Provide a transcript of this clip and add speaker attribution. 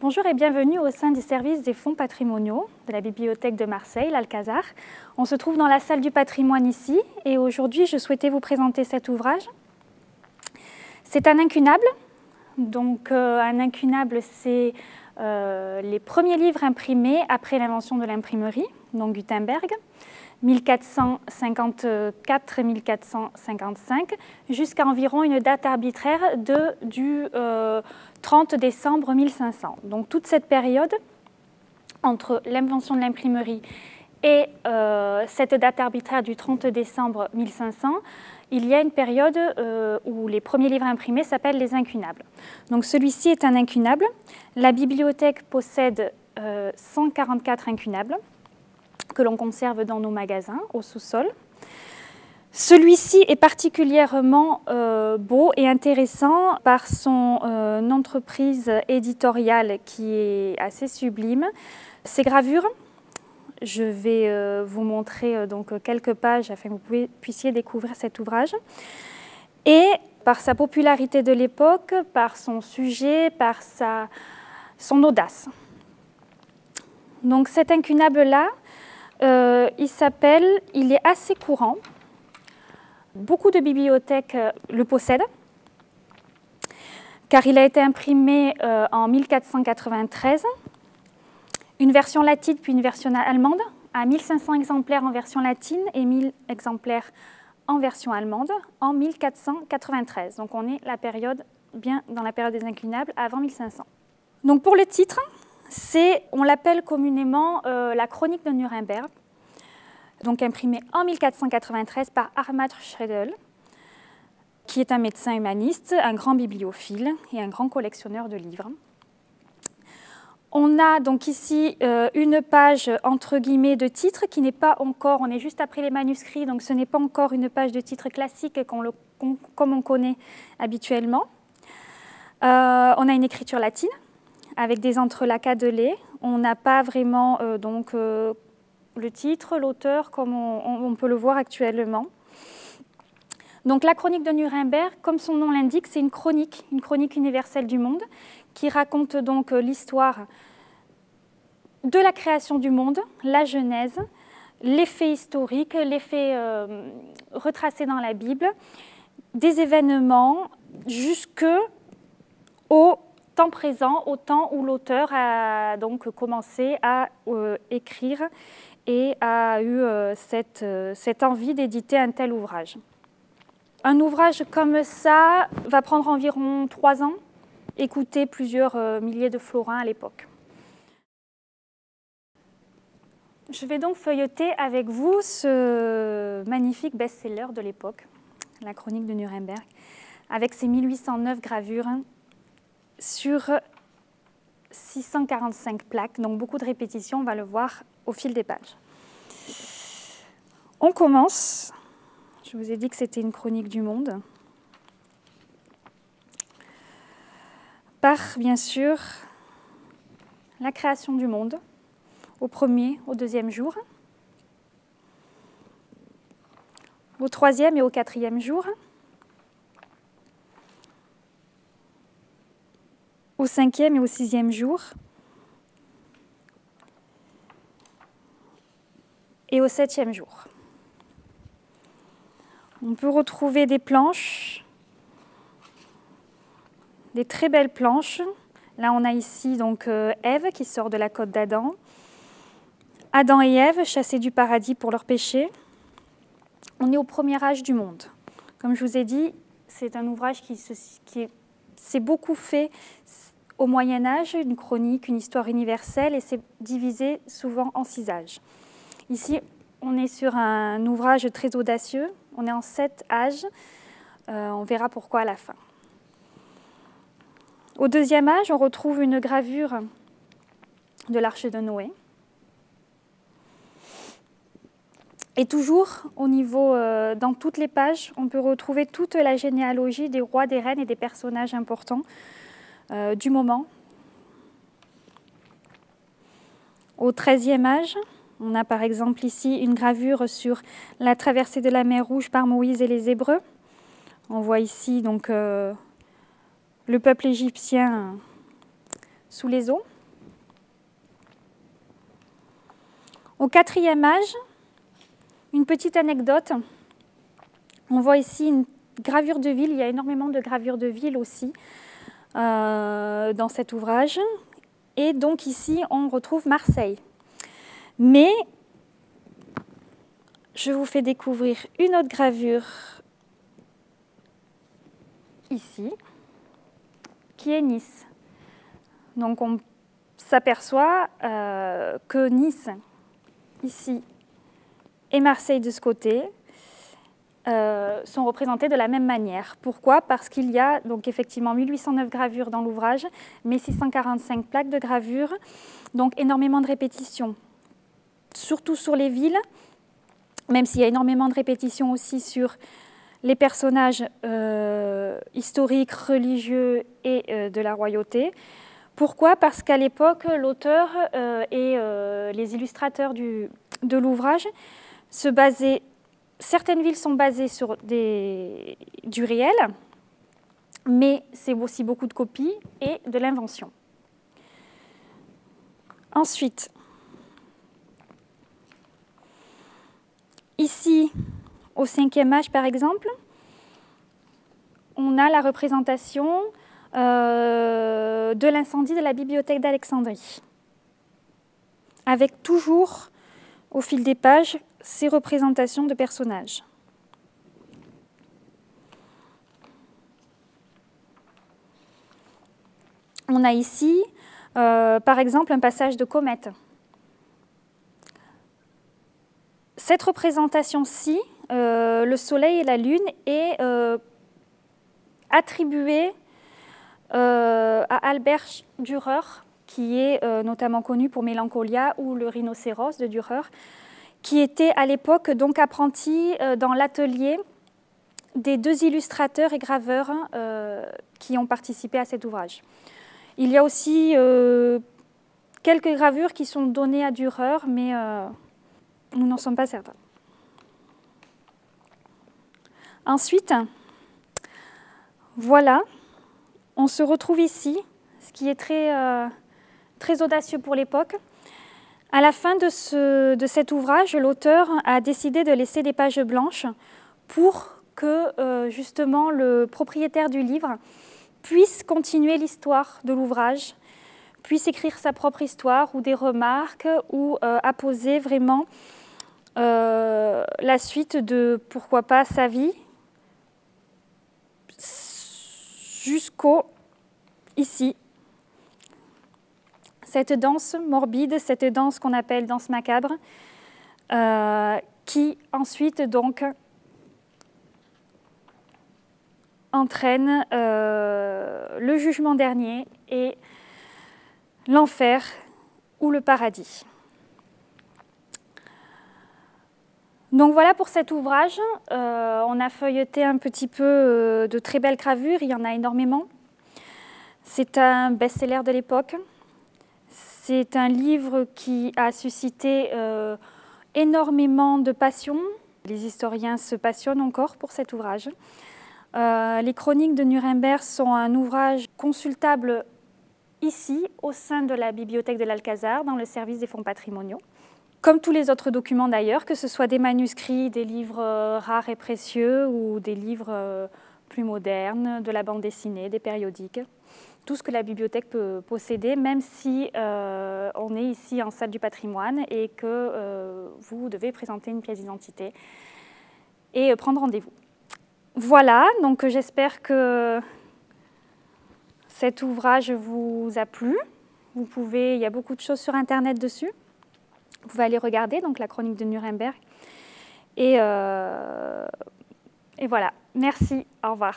Speaker 1: Bonjour et bienvenue au sein du service des fonds patrimoniaux de la bibliothèque de Marseille, l'Alcazar. On se trouve dans la salle du patrimoine ici et aujourd'hui je souhaitais vous présenter cet ouvrage. C'est un incunable. Donc euh, un incunable c'est euh, les premiers livres imprimés après l'invention de l'imprimerie, donc Gutenberg. 1454-1455, jusqu'à environ une date arbitraire du 30 euh, décembre 1500. Donc toute cette période, entre l'invention de l'imprimerie et euh, cette date arbitraire du 30 décembre 1500, il y a une période euh, où les premiers livres imprimés s'appellent les incunables. Donc celui-ci est un incunable. La bibliothèque possède 144 incunables que l'on conserve dans nos magasins au sous-sol. Celui-ci est particulièrement euh, beau et intéressant par son euh, entreprise éditoriale qui est assez sublime. Ses gravures, je vais euh, vous montrer donc quelques pages afin que vous puissiez découvrir cet ouvrage. Et par sa popularité de l'époque, par son sujet, par sa, son audace. Donc cet incunable-là, euh, il s'appelle, il est assez courant. Beaucoup de bibliothèques euh, le possèdent, car il a été imprimé euh, en 1493, une version latine puis une version allemande, à 1500 exemplaires en version latine et 1000 exemplaires en version allemande en 1493. Donc on est bien dans la période des inclinables, avant 1500. Donc pour le titre, on l'appelle communément euh, la chronique de Nuremberg, donc imprimée en 1493 par Armand Schredel, qui est un médecin humaniste, un grand bibliophile et un grand collectionneur de livres. On a donc ici euh, une page entre guillemets de titre qui n'est pas encore, on est juste après les manuscrits, donc ce n'est pas encore une page de titre classique comme on connaît habituellement. Euh, on a une écriture latine avec des entrelacs On n'a pas vraiment euh, donc, euh, le titre, l'auteur, comme on, peut le voir actuellement. Donc la chronique de Nuremberg, comme son nom l'indique, c'est une chronique, une chronique universelle du monde, qui raconte donc euh, l'histoire de la création du monde, la Genèse, les faits historiques, les faits retracés dans la Bible, des événements jusque au temps présent, au temps où l'auteur a donc commencé à euh, écrire et a eu euh, cette, euh, cette envie d'éditer un tel ouvrage. Un ouvrage comme ça va prendre environ trois ans et coûter plusieurs milliers de florins à l'époque. Je vais donc feuilleter avec vous ce magnifique best-seller de l'époque, la chronique de Nuremberg, avec ses 1809 gravures sur 645 plaques, donc beaucoup de répétitions, on va le voir au fil des pages. On commence, je vous ai dit que c'était une chronique du monde, par bien sûr la création du monde au premier, au deuxième jour, au troisième et au quatrième jour, au cinquième et au sixième jour. Et au septième jour. On peut retrouver des planches, des très belles planches. Là, on a ici donc euh, Ève qui sort de la côte d'Adam. Adam et Ève chassés du paradis pour leur péché. On est au premier âge du monde. Comme je vous ai dit, c'est un ouvrage qui, s'est beaucoup fait au Moyen Âge, une chronique, une histoire universelle, et c'est divisé souvent en six âges. Ici, on est sur un ouvrage très audacieux, on est en sept âges, euh, on verra pourquoi à la fin. Au deuxième âge, on retrouve une gravure de l'arche de Noé. Et toujours au niveau, euh, dans toutes les pages, on peut retrouver toute la généalogie des rois, des reines et des personnages importants euh, du moment. Au XIIIe âge, on a par exemple ici une gravure sur la traversée de la mer Rouge par Moïse et les Hébreux. On voit ici donc euh, le peuple égyptien sous les eaux. Au quatrième âge, une petite anecdote. On voit ici une gravure de ville. Il y a énormément de gravures de ville aussi euh, dans cet ouvrage. Et donc ici, on retrouve Marseille. Mais je vous fais découvrir une autre gravure ici, qui est Nice. Donc on s'aperçoit euh, que Nice, ici, et Marseille de ce côté, euh, sont représentés de la même manière. Pourquoi? Parce qu'il y a donc effectivement 1809 gravures dans l'ouvrage, mais 645 plaques de gravure, donc énormément de répétitions, surtout sur les villes, même s'il y a énormément de répétitions aussi sur les personnages euh, historiques, religieux et euh, de la royauté. Pourquoi? Parce qu'à l'époque, l'auteur et les illustrateurs de l'ouvrage se basaient certaines villes sont basées sur du réel, mais c'est aussi beaucoup de copies et de l'invention. Ensuite, ici, au cinquième âge par exemple, on a la représentation euh, de l'incendie de la bibliothèque d'Alexandrie, avec toujours au fil des pages ces représentations de personnages. On a ici, euh, par exemple, un passage de comète. Cette représentation-ci, euh, le Soleil et la Lune, est euh, attribuée à Albert Dürer, qui est notamment connu pour Mélancolia ou le rhinocéros de Dürer, qui était à l'époque donc apprenti euh, dans l'atelier des deux illustrateurs et graveurs euh, qui ont participé à cet ouvrage. Il y a aussi euh, quelques gravures qui sont données à Dürer, mais nous n'en sommes pas certains. Ensuite, voilà, on se retrouve ici, ce qui est très, très audacieux pour l'époque. À la fin de, cet ouvrage, l'auteur a décidé de laisser des pages blanches pour que euh, justement le propriétaire du livre puisse continuer l'histoire de l'ouvrage, puisse écrire sa propre histoire ou des remarques ou euh, apposer vraiment euh, la suite de pourquoi pas sa vie jusqu'au ici cette danse morbide, cette danse qu'on appelle danse macabre, euh, qui ensuite donc entraîne euh, le jugement dernier et l'enfer ou le paradis. Donc voilà pour cet ouvrage. Euh, on a feuilleté un petit peu de très belles gravures, il y en a énormément. C'est un best-seller de l'époque. C'est un livre qui a suscité euh, énormément de passion. Les historiens se passionnent encore pour cet ouvrage. Euh, les chroniques de Nuremberg sont un ouvrage consultable ici, au sein de la bibliothèque de l'Alcazar, dans le service des fonds patrimoniaux. Comme tous les autres documents d'ailleurs, que ce soit des manuscrits, des livres euh, rares et précieux ou des livres plus modernes, de la bande dessinée, des périodiques tout ce que la bibliothèque peut posséder, même si euh, on est ici en salle du patrimoine et que euh, vous devez présenter une pièce d'identité et prendre rendez-vous. Voilà, donc j'espère que cet ouvrage vous a plu. Vous pouvez, il y a beaucoup de choses sur Internet dessus. Vous pouvez aller regarder, donc la chronique de Nuremberg. Et, euh, et voilà, merci, au revoir.